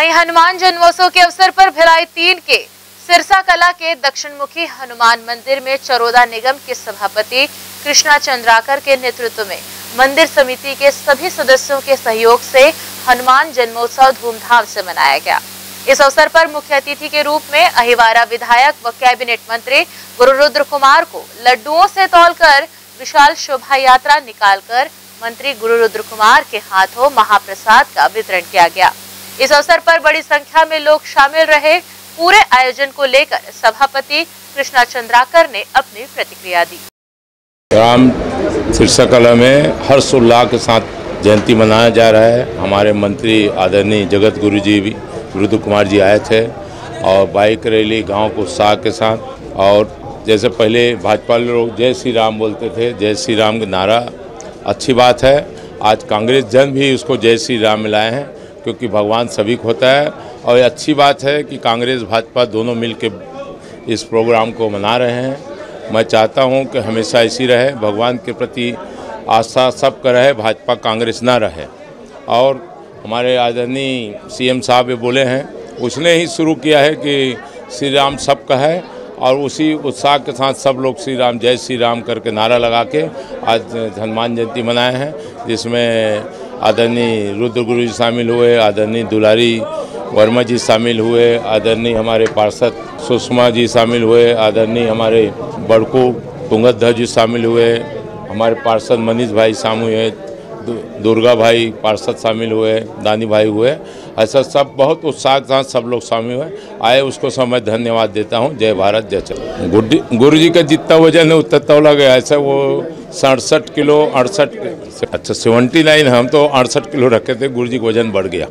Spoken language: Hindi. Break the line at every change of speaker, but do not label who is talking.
वहीं हनुमान जन्मोत्सव के अवसर पर भिलाई तीन के सिरसा कला के दक्षिण मुखी हनुमान मंदिर में चरोदा निगम के सभापति कृष्णा चंद्राकर के नेतृत्व में मंदिर समिति के सभी सदस्यों के सहयोग से हनुमान जन्मोत्सव धूमधाम से मनाया गया। इस अवसर पर मुख्य अतिथि के रूप में अहिवारा विधायक व कैबिनेट मंत्री गुरु रुद्र कुमार को लड्डुओं से तौलकर विशाल शोभा यात्रा निकालकर मंत्री गुरु रुद्र कुमार के हाथों महाप्रसाद का वितरण किया गया। इस अवसर पर बड़ी संख्या में लोग शामिल रहे। पूरे आयोजन को लेकर सभापति कृष्णा चंद्राकर ने अपनी प्रतिक्रिया दी।
राम सिरसा कला में हर्षोल्लास के साथ जयंती मनाया जा रहा है। हमारे मंत्री आदरणीय जगत गुरु जी भी, रुद्र कुमार जी आए थे और बाइक रैली गाँव को उत्साह के साथ और जैसे पहले भाजपा लोग जय श्री राम बोलते थे, जय श्री राम का नारा, अच्छी बात है। आज कांग्रेस जन भी उसको जय श्री राम मिलाए हैं। क्योंकि भगवान सभी को होता है। और ये अच्छी बात है कि कांग्रेस, भाजपा दोनों मिल के इस प्रोग्राम को मना रहे हैं। मैं चाहता हूँ कि हमेशा ऐसी रहे, भगवान के प्रति आस्था सब सबका रहे, भाजपा, कांग्रेस ना रहे। और हमारे आदरणीय सीएम साहब ये बोले हैं, उसने ही शुरू किया है कि श्री राम सब का है। और उसी उत्साह के साथ सब लोग श्री राम जय श्री राम करके नारा लगा के आज हनुमान जयंती मनाए हैं, जिसमें आदरणीय रुद्रगुरु जी शामिल हुए, आदरणीय दुलारी वर्मा जी शामिल हुए, आदरणीय हमारे पार्षद सुषमा जी शामिल हुए, आदरणीय हमारे बड़कू तुंगत जी शामिल हुए, हमारे पार्षद मनीष भाई शामिल हुए दुर्गा भाई पार्षद शामिल हुए, दानी भाई हुए, ऐसा सब बहुत उत्साह के साथ सब लोग शामिल हुए। आए, उसको सब मैं धन्यवाद देता हूँ। जय भारत, जय चल। गुरु जी का जितना वज़न है, उतना तोला गया ऐसा वो सड़सठ किलो, अड़सठ अच्छा सेवेंटी नाइन, हम तो अड़सठ किलो रखे थे गुरु जी का वज़न बढ़ गया।